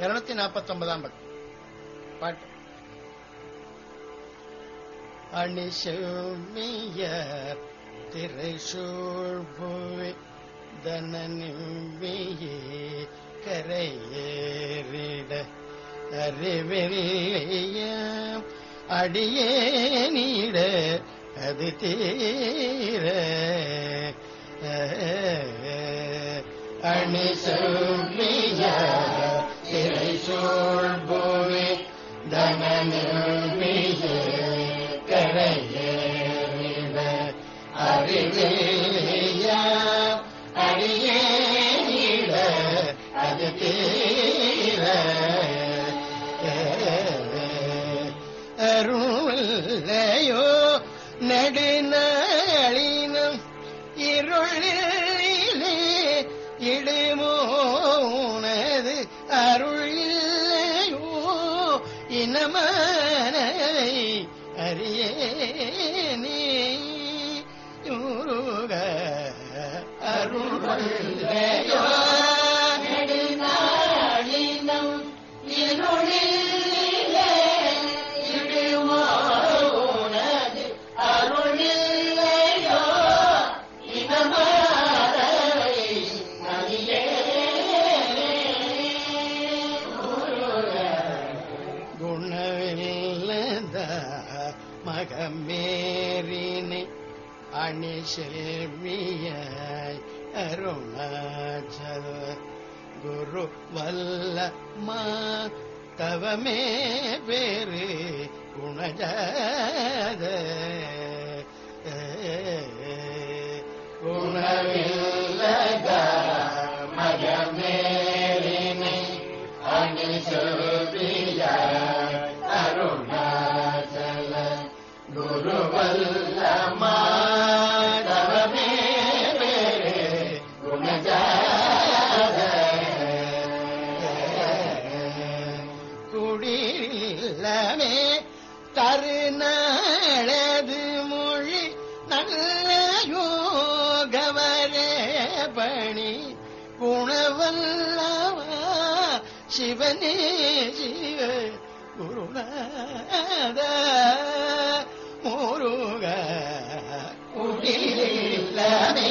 இருநூத்தி நாற்பத்தி ஒன்பதாம் பாட்டு. அணிசெவ்மிய திரைசூழ்புவி தனநிம்பியே கரையேறிட அறிவில்லைய அடியே நீட அது தீர. அணி சொல்லிய அணிசெவ்மிய திரைசூழ்புவி தனநிம்பியே கரையேறிட அறிவில் இடுமோனது அருள் இல்லையோ? இனமனை அறியேனே. யுருக அருளையோ மகமேறினை அணி செல்வியாய் அருணாச்சல குரு வல்ல மா தவமே பேரு குணஜா குடிலமே தருநாளது மொழி நல்ல யோகவரே பணி. குணவல்லவா சிவனே சிவ குருநாத. முருக குடிலமே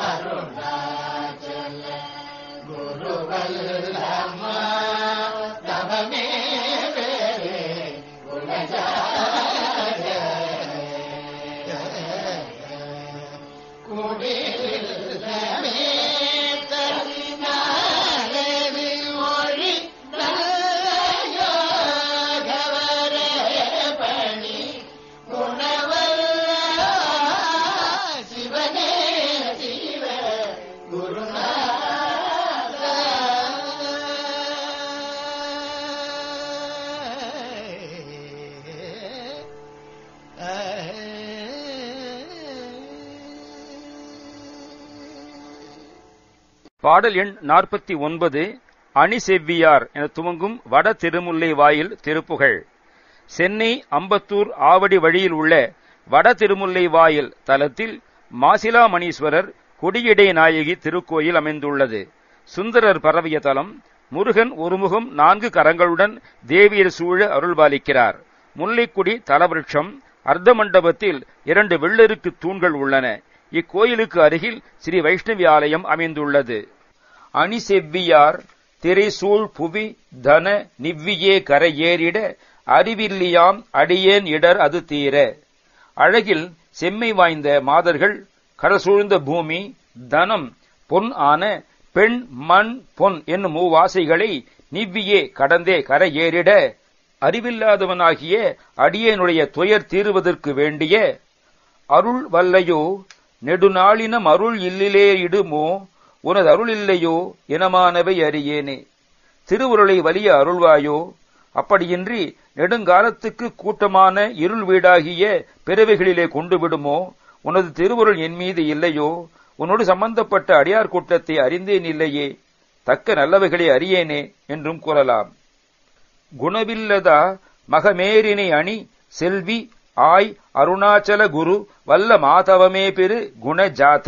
अरुणाचल गुरुवल्लभ। பாடல் எண் நாற்பத்தி ஒன்பது அணி செவ்வியார் என துவங்கும் வட திருமுல்லை வாயில் திருப்புகழ் சென்னை அம்பத்தூர் ஆவடி வழியில் உள்ள வட திருமுல்லை வாயில் தலத்தில் மாசிலாமணீஸ்வரர் கொடியடை நாயகி திருக்கோயில் அமைந்துள்ளது. சுந்தரர் பரவிய தலம் முருகன் ஒருமுகம் நான்கு கரங்களுடன் தேவியர் சூழ அருள்பாலிக்கிறார். முல்லைக்குடி தலவிருட்சம் அர்த்த மண்டபத்தில் இரண்டு வெள்ளருக்கு தூண்கள் உள்ளன. இக்கோயிலுக்கு அருகில் ஸ்ரீ வைஷ்ணவி ஆலயம் அமைந்துள்ளது. அணி செவ்வியார் திரைசூழ் புவி தன நிவ்வியே கரையேறிட அறிவில்லியாம் அடியேன் இடர் அது தீர. அழகில் செம்மை வாய்ந்த மாதர்கள் கடல் சூழ்ந்த பூமி தனம் பொன் ஆன பெண் மண் பொன் என்னும் மூவாசைகளை நிவ்வியே கடந்தே கரையேறிட அறிவில்லாதவனாகிய அடியேனுடைய துயர் தீருவதற்கு வேண்டிய அருள் வல்லையோ நெடுநாளினம் அருள் இல்லிலே இடுமோ உனது அருள் இல்லையோ? இனமானவை அறியேனே. திருவுருளை வலிய அருள்வாயோ? அப்படியின்றி நெடுங்காலத்துக்கு கூட்டமான இருள் வீடாகிய பிறவைகளிலே கொண்டு விடுமோ உனது திருவுருள் என் மீது இல்லையோ? உன்னோடு சம்பந்தப்பட்ட அடியார் கூட்டத்தை அறிந்தேன் இல்லையே? தக்க நல்லவைகளை அறியேனே என்றும் கூறலாம். குணவில்லதா மகமேரினை அணி செல்வி ஆய் அருணாச்சல குரு வல்ல மாதவமே பெரு குணஜாத.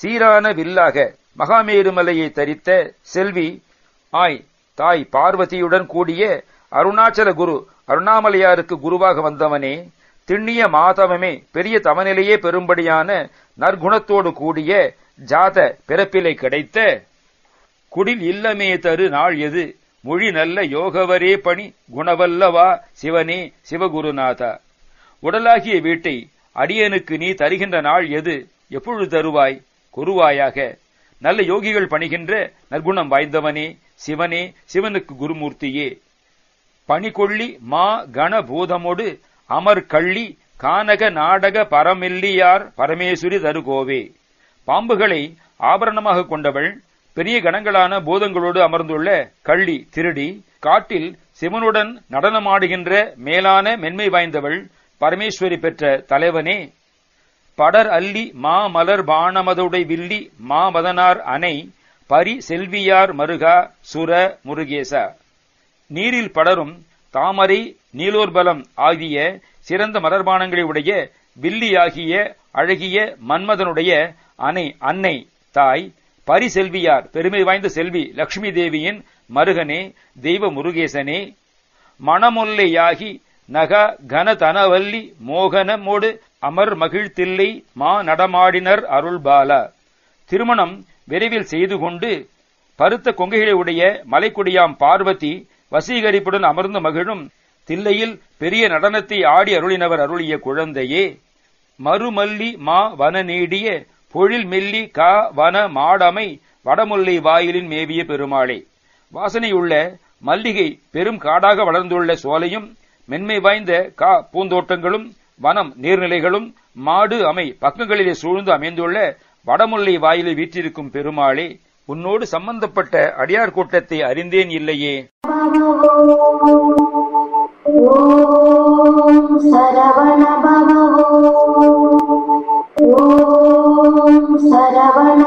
சீரான வில்லாக மகாமேருமலையை தரித்த செல்வி ஆய் தாய் பார்வதியுடன் கூடிய அருணாச்சல குரு அருணாமலையாருக்கு குருவாக வந்தவனே திண்ணிய மாதவமே பெரிய தவநிலையே பெரும்படியான நற்குணத்தோடு கூடிய ஜாத பிறப்பிலை கிடைத்த குடில் இல்லமே தரு நாள் எது மொழி நல்ல யோகவரே பணி குணவல்லவா சிவனே சிவகுருநாதா. உடலாகிய வீட்டை அடியனுக்கு நீ தருகின்ற நாள் எது? எப்பொழுது தருவாய்? கொருவாயாக நல்ல யோகிகள் பணிகின்ற நற்குணம் வாய்ந்தவனே சிவனே சிவனுக்கு குருமூர்த்தியே. பணிகொள்ளி மா கணபூதமோடு அமர் கள்ளி கானக நாடக பரமெல்லியார் பரமேஸ்வரி தருகோவே. பாம்புகளை ஆபரணமாக கொண்டவள் பெரிய கணங்களான பூதங்களோடு அமர்ந்துள்ள கள்ளி திருடி காட்டில் சிவனுடன் நடனமாடுகின்ற மேலான மென்மை வாய்ந்தவள் பரமேஸ்வரி பெற்ற தலைவனே படர் அல்லி மா மலர் பாணமதுடை வில்லி மாமதனார் அணை பரி செல்வியார் மருகா சுர முருகேசா. நீரில் படரும் தாமரை நீலோர்பலம் ஆகிய சிறந்த மலர்பானங்களை உடைய வில்லியாகிய அழகிய மன்மதனுடைய அணை அன்னை தாய் பரிசெல்வியார் பெருமை வாய்ந்த செல்வி லட்சுமி தேவியின் மருகனே தெய்வ முருகேசனே மணமுல்லையாகி நக கனதனவல்லி மோகனமோடு அமர் மகிழ்த்தில்லை மா நடமாடினர் அருள்பாலா. திருமணம் விரைவில் செய்து கொண்டு பருத்த கொங்கைகளை உடைய மலைக்குடியாம் பார்வதி வசீகரிப்புடன் அமர்ந்து மகிழும் தில்லையில் பெரிய நடனத்தை ஆடி அருளினவர் அருளிய குழந்தையே. மறுமல்லி மா வன நீடிய பொழில் மெல்லி கா வன மாடமை வடமுல்லை வாயிலின் மேவிய பெருமாளே. வாசனையுள்ள மல்லிகை பெரும் காடாக வளர்ந்துள்ள சோலையும் மென்மை வாய்ந்த கா பூந்தோட்டங்களும் வனம் நீர்நிலைகளும் மாடு அமை பக்கங்களிலே சூழ்ந்து அமைந்துள்ள வடமுல்லை வாயிலை வீற்றிருக்கும் பெருமாளே உன்னோடு சம்பந்தப்பட்ட அடியார் கூட்டத்தை அறிந்தேன் இல்லையே. சரவண சரவண